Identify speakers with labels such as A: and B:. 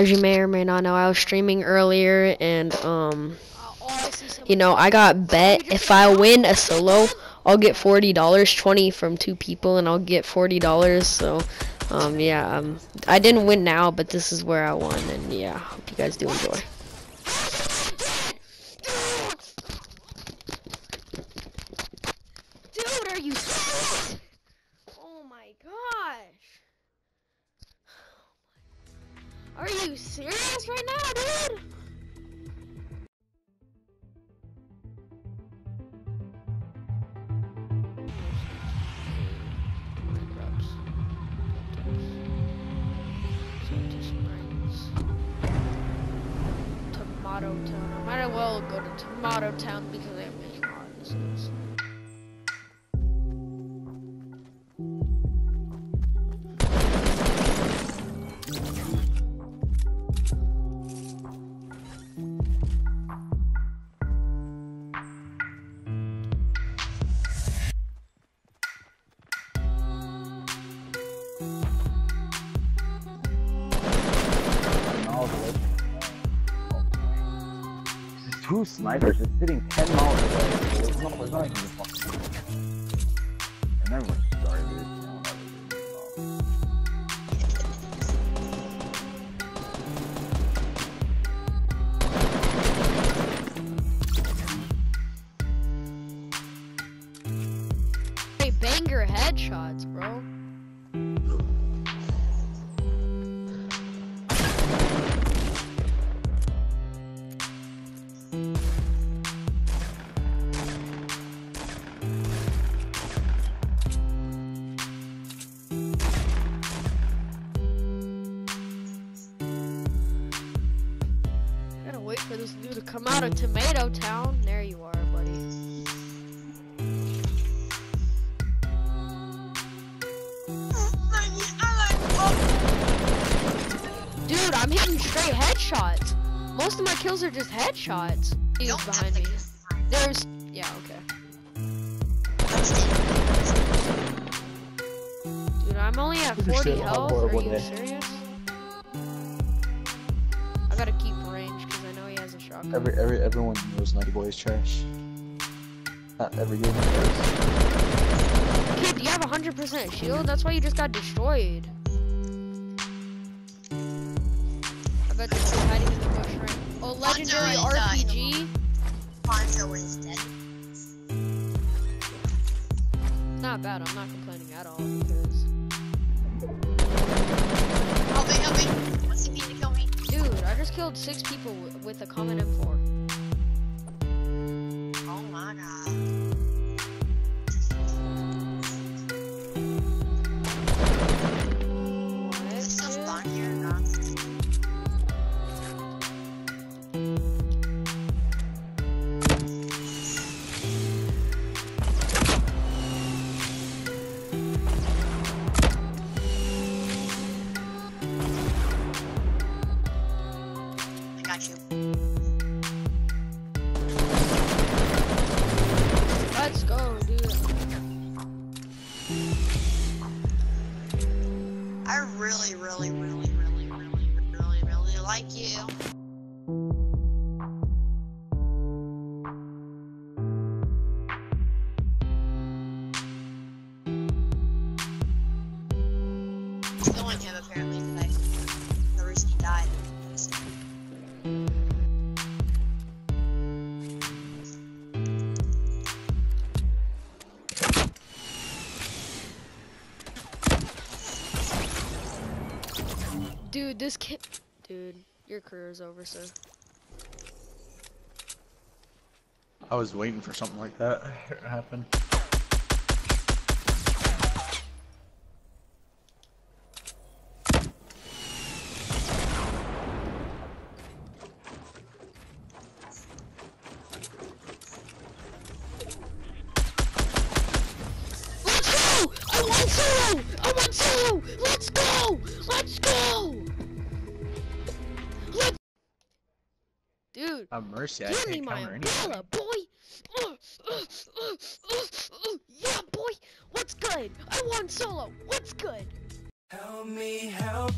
A: as you may or may not know, I was streaming earlier, and um, you know, I got bet if I win a solo, I'll get forty dollars, twenty from two people, and I'll get forty dollars. So, um, yeah, um, I didn't win now, but this is where I won, and yeah, hope you guys do enjoy.
B: Dude, are you serious? Oh my gosh. Are you serious right now, dude? Tomato Town. I might as well go to Tomato Town because they have many houses.
C: Two snipers just sitting 10 miles away. There's. And everyone's.
B: Hey, banger headshots, bro. For this dude to come out of Tomato Town. There you are, buddy. Dude, I'm hitting straight headshots. Most of my kills are just headshots. He's behind me. There's, yeah, okay. Dude, I'm only at 40 health. Are you
C: day.
B: serious? I gotta keep range because I know he has a shotgun.
D: Every every everyone knows Nighty Boy is trash. Not every game is.
B: Kid, you have 100% shield? That's why you just got destroyed. I bet legendary
E: Ponzo
B: RPG?
E: Ponzo is dead.
B: Not bad, I'm not complaining at all because...
E: Help me, help me. What's he mean to kill me?
B: Dude, I just killed six people with a common M4.
E: I got you.
B: Let's go, dude.
E: I really, really, really, really, really, really, really like you. Killing him apparently
B: this kid... Dude, your career is over, sir.
D: I was waiting for something like that to happen.
B: Dude.
D: Have mercy, I can't
B: my
D: counter
B: umbrella, boy! Uh, yeah, boy! What's good? I want solo! What's good?
F: Help me help.